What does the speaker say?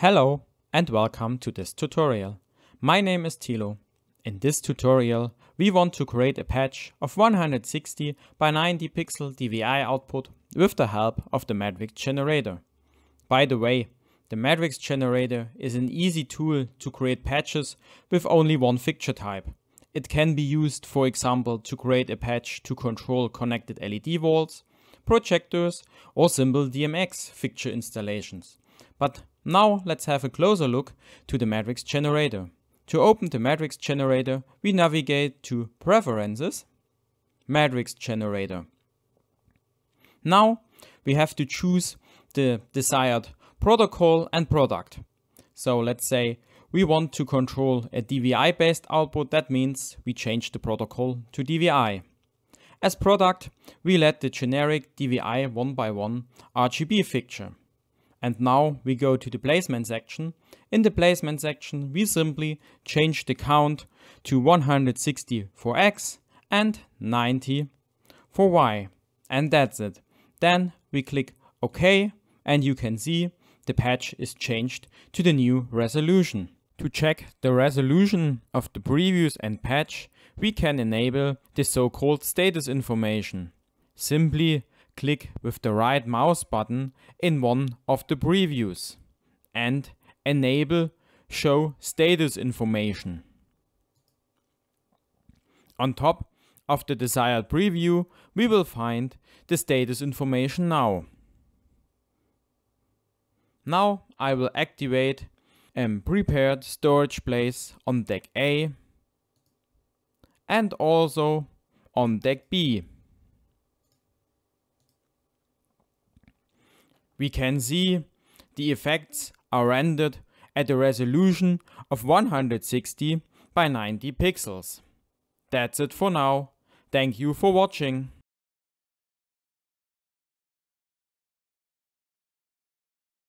Hello and welcome to this tutorial. My name is Tilo. In this tutorial we want to create a patch of 160 by 90 pixel DVI output with the help of the Matrix generator. By the way, the Matrix generator is an easy tool to create patches with only one fixture type. It can be used for example to create a patch to control connected LED walls, projectors or simple DMX fixture installations. But now let's have a closer look to the matrix generator. To open the matrix generator, we navigate to Preferences, Matrix generator. Now we have to choose the desired protocol and product. So let's say we want to control a DVI based output, that means we change the protocol to DVI. As product, we let the generic DVI 1 by 1 RGB fixture. And now we go to the placement section. In the placement section, we simply change the count to 160 for X and 90 for Y. And that's it. Then we click OK and you can see the patch is changed to the new resolution. To check the resolution of the previews and patch, we can enable the so-called status information. Simply click with the right mouse button in one of the previews and enable show status information. On top of the desired preview, we will find the status information now. Now I will activate a prepared storage place on deck A and also on deck B. we can see the effects are rendered at a resolution of 160 by 90 pixels. That's it for now. Thank you for watching.